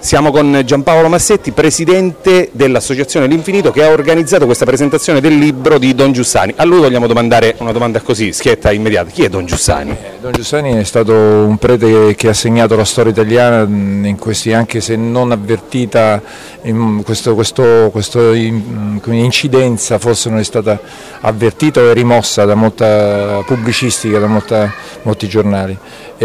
Siamo con Giampaolo Massetti, presidente dell'Associazione L'Infinito che ha organizzato questa presentazione del libro di Don Giussani. A lui vogliamo domandare una domanda così, schietta immediata. Chi è Don Giussani? Eh, Don Giussani è stato un prete che ha segnato la storia italiana in questi, anche se non avvertita, in questo, questo, questo incidenza forse non è stata avvertita o rimossa da molta pubblicistica, da molta, molti giornali. È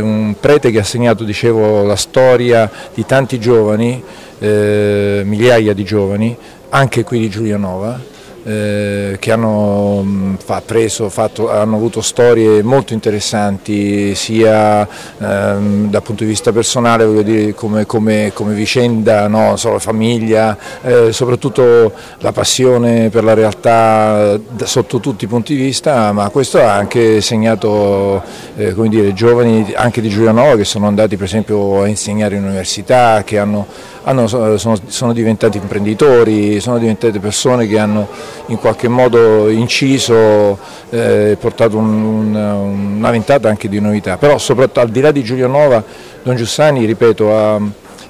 un prete che ha segnato, dicevo, la storia di tanti giovani, eh, migliaia di giovani, anche qui di Giulianova, eh, che hanno, fa, preso, fatto, hanno, avuto storie molto interessanti sia ehm, dal punto di vista personale, dire, come, come, come, vicenda, no? Solo famiglia, eh, soprattutto la passione per la realtà sotto tutti i punti di vista, ma questo ha anche segnato eh, dire, giovani anche di Giulianova che sono andati per esempio a insegnare in università, che hanno hanno, sono, sono, diventati imprenditori, sono diventate persone che hanno in qualche modo inciso eh, portato un, un, una ventata anche di novità. Però soprattutto al di là di Giulianova, Don Giussani, ripeto, ha,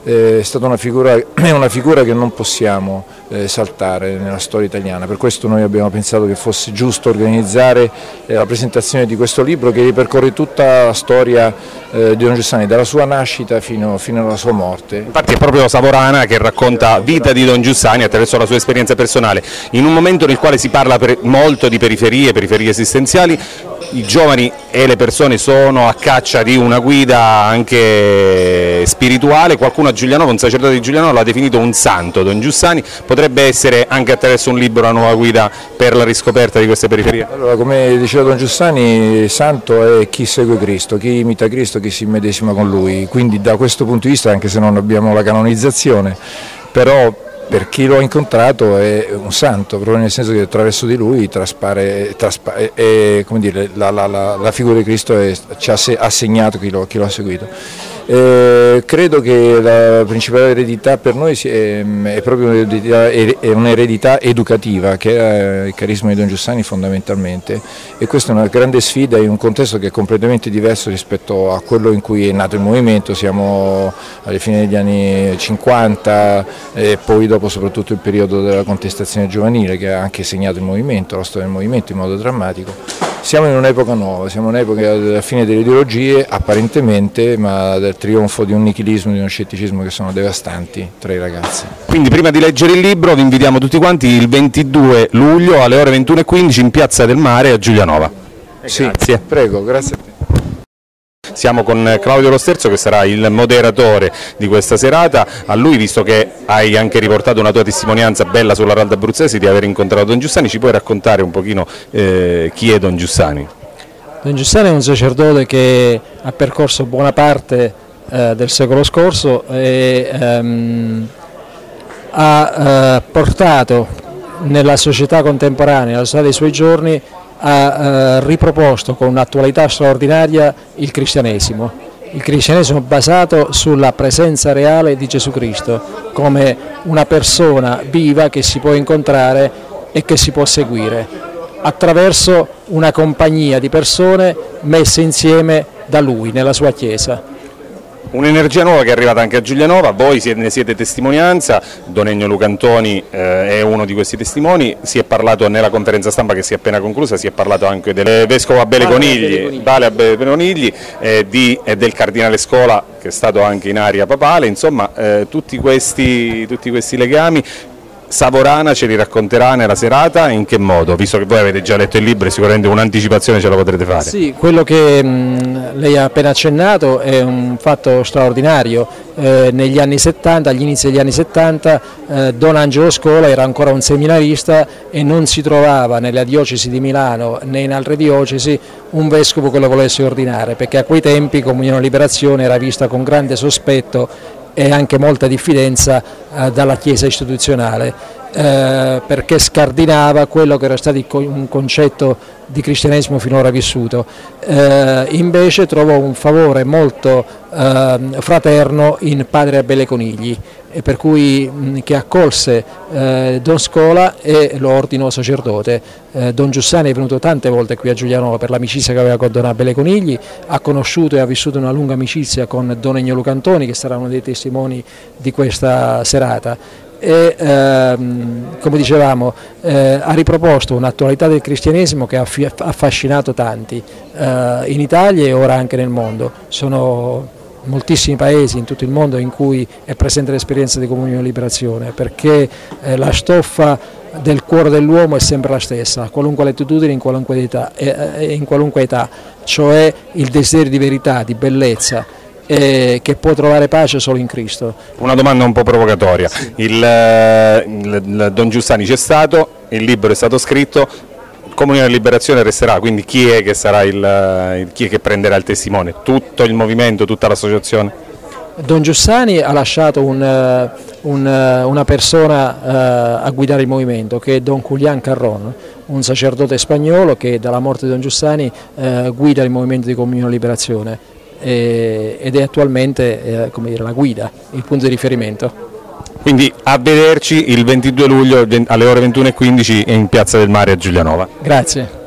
è stata una figura, è una figura che non possiamo eh, saltare nella storia italiana, per questo noi abbiamo pensato che fosse giusto organizzare eh, la presentazione di questo libro che ripercorre tutta la storia eh, di Don Giussani, dalla sua nascita fino, fino, alla sua morte. Infatti è proprio Savorana che racconta vita di Don Giussani attraverso la sua esperienza personale, in un momento nel quale si parla molto di periferie, periferie esistenziali, i giovani e le persone sono a caccia di una guida anche spirituale, qualcuno a Giulianova, un sacerdote di Giulianova l'ha definito un santo, Don Giussani, potrebbe essere anche attraverso un libro una nuova guida per la riscoperta di queste periferie? Allora, come diceva Don Giussani, santo è chi segue Cristo, chi imita Cristo, chi si medesima con Lui, quindi da questo punto di vista, anche se non abbiamo la canonizzazione, però per chi lo ha incontrato è un santo, proprio nel senso che attraverso di lui traspare, traspare è, dire, la, la, la, figura di Cristo è, ci ha, ha segnato chi lo, chi lo ha seguito. Eh, credo che la principale eredità per noi è, è proprio un'eredità educativa che è il carisma di Don Giussani fondamentalmente e questa è una grande sfida in un contesto che è completamente diverso rispetto a quello in cui è nato il movimento, siamo alle fine degli anni 50 e poi dopo soprattutto il periodo della contestazione giovanile che ha anche segnato il movimento, la storia del movimento in modo drammatico. Siamo in un'epoca nuova, siamo in un'epoca della fine delle ideologie apparentemente, ma del trionfo di un nichilismo, di uno scetticismo che sono devastanti tra i ragazzi. Quindi prima di leggere il libro vi invitiamo tutti quanti il 22 luglio alle ore 21.15 in Piazza del Mare a Giulianova. Sì, grazie. Prego, grazie a te. Siamo con Claudio Lo Sterzo che sarà il moderatore di questa serata, a lui visto che hai anche riportato una tua testimonianza bella sulla Ralda Abruzzesi di aver incontrato Don Giussani, ci puoi raccontare un pochino eh, chi è Don Giussani? Don Giussani è un sacerdote che ha percorso buona parte eh, del secolo scorso e ehm, ha eh, portato nella società contemporanea, alla società dei suoi giorni, ha eh, riproposto con un'attualità straordinaria il cristianesimo, il cristianesimo basato sulla presenza reale di Gesù Cristo come una persona viva che si può incontrare e che si può seguire attraverso una compagnia di persone messe insieme da Lui nella sua Chiesa. Un'energia nuova che è arrivata anche a Giulianova, voi ne siete testimonianza, Don Ennio Lucantoni eh, è uno di questi testimoni, si è parlato nella conferenza stampa che si è appena conclusa, si è parlato anche del Vescovo Abele Conigli, Vale Abele Conigli eh, di, eh, del Cardinale Scola che è stato anche in aria papale, insomma eh, tutti questi, tutti questi legami Savorana ce li racconterà nella serata in che modo? Visto che voi avete già letto il libro e sicuramente un'anticipazione ce la potrete fare. Sì, quello che mh, lei ha appena accennato è un fatto straordinario. Eh, negli anni 70, agli inizi degli anni 70, eh, Don Angelo Scola era ancora un seminarista e non si trovava nella diocesi di Milano né in altre diocesi un vescovo che lo volesse ordinare, perché a quei tempi Comunione Liberazione era vista con grande sospetto e anche molta diffidenza dalla Chiesa istituzionale eh, perché scardinava quello che era stato un concetto di cristianesimo finora vissuto. Eh, invece trovò un favore molto eh, fraterno in padre Abele Conigli, per cui, che accolse eh, Don Scola e lo ordinò sacerdote. Eh, Don Giussani è venuto tante volte qui a Giulianova per l'amicizia che aveva con Don Abele Conigli, ha conosciuto e ha vissuto una lunga amicizia con Don Ennio Lucantoni che sarà uno dei testimoni di questa serata e ehm, come dicevamo eh, ha riproposto un'attualità del cristianesimo che ha affascinato tanti eh, in Italia e ora anche nel mondo. Sono moltissimi paesi in tutto il mondo in cui è presente l'esperienza di comunione e liberazione perché eh, la stoffa del cuore dell'uomo è sempre la stessa, a qualunque latitudine, in qualunque età, eh, in qualunque età, cioè il desiderio di verità, di bellezza eh, che può trovare pace solo in Cristo. Una domanda un po' provocatoria, sì. il, eh, il, il Don Giussani c'è stato, il libro è stato scritto, Comunione e Liberazione resterà, quindi chi è il, chi è che prenderà il testimone? Tutto il movimento, tutta l'associazione? Don Giussani ha lasciato un, eh, un, eh, una persona uh, a guidare il movimento che è Don Julián Carron, un sacerdote spagnolo che dalla morte di Don Giussani uh, guida il movimento di Comunione e Liberazione eh, ed è attualmente eh, dire, la guida, il punto di riferimento. Quindi a vederci il 22 luglio alle ore 21.15 in Piazza del Mare a Giulianova. Grazie.